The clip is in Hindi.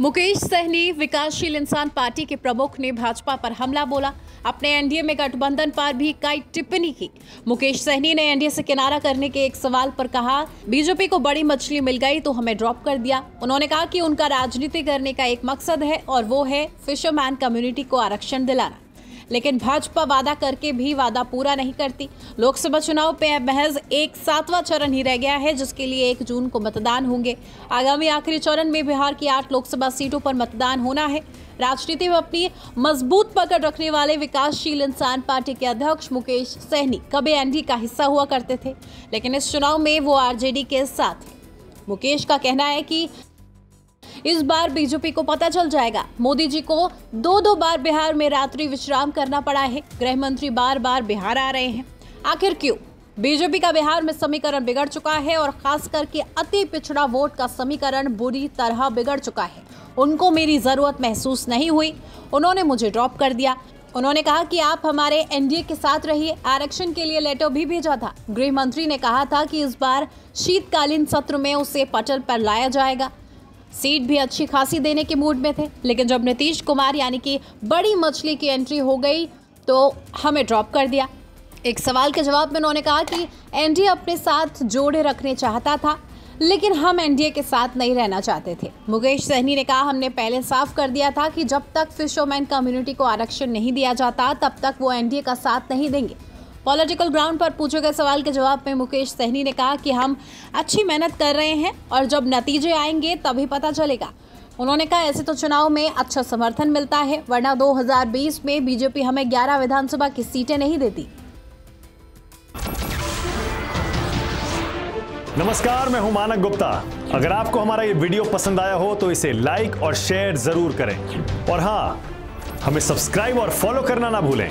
मुकेश सहनी, विकासशील इंसान पार्टी के प्रमुख ने भाजपा पर हमला बोला। अपने एनडीए में गठबंधन पर भी कई टिप्पणी की। मुकेश सहनी ने एनडीए से किनारा करने के एक सवाल पर कहा, बीजेपी को बड़ी मछली मिल गई तो हमें ड्रॉप कर दिया। उन्होंने कहा कि उनका राजनीति करने का एक मकसद है और वो है फिशरमैन कम्युनिटी को आरक्षण दिलाना। लेकिन भाजपा वादा करके भी वादा पूरा नहीं करती। लोकसभा चुनाव पे महज एक सातवां चरण ही रह गया है, जिसके लिए एक जून को मतदान होंगे। आगामी आखिरी चरण में बिहार की आठ लोकसभा सीटों पर मतदान होना है। राजनीति में अपनी मज़बूत पकड़ रखने वाले विकासशील इंसान पार्टी के अध्यक्ष मुकेश सहनी कभी एनडी का हिस्सा हुआ करते थे, लेकिन इस चुनाव में वो आरजेडी के साथ। मुकेश का कहना है कि इस बार बीजेपी को पता चल जाएगा। मोदी जी को दो दो बार बिहार में रात्रि विश्राम करना पड़ा है। गृह मंत्री बार बार बिहार आ रहे हैं। आखिर क्यों? बीजेपी का बिहार में समीकरण बिगड़ चुका है और खास करके अति पिछड़ा वोट का समीकरण बुरी तरह बिगड़ चुका है। उनको मेरी ज़रूरत महसूस नहीं हुई। उन्होंने मुझे ड्रॉप कर दिया। उन्होंने कहा कि आप हमारे एनडीए के साथ रहिए। आरक्षण के लिए लेटर भी भेजा था। गृह मंत्री ने कहा था कि इस बार शीतकालीन सत्र में उसे पटल पर लाया जाएगा। सीट भी अच्छी खासी देने के मूड में थे, लेकिन जब नीतीश कुमार यानी कि बड़ी मछली की एंट्री हो गई तो हमें ड्रॉप कर दिया। एक सवाल के जवाब में उन्होंने कहा कि एनडीए अपने साथ जोड़े रखने चाहता था, लेकिन हम एनडीए के साथ नहीं रहना चाहते थे। मुकेश सहनी ने कहा, हमने पहले साफ़ कर दिया था कि जब तक फिशरमैन कम्युनिटी को आरक्षण नहीं दिया जाता, तब तक वो एनडीए का साथ नहीं देंगे। पॉलिटिकल ग्राउंड पर पूछे गए सवाल के जवाब में मुकेश सहनी ने कहा कि हम अच्छी मेहनत कर रहे हैं और जब नतीजे आएँगे, तभी पता चलेगा। उन्होंने कहा, ऐसे तो चुनाव में अच्छा समर्थन मिलता है, वरना 2020 में बीजेपी हमें 11 विधानसभा की सीटें नहीं देती। नमस्कार, मैं हूँ मानक गुप्ता। अगर आपको हमारा ये वीडियो पसंद आया हो तो इसे लाइक और शेयर ज़रूर करें। और हाँ हमें सब्सक्राइब और फॉलो करना ना भूलें।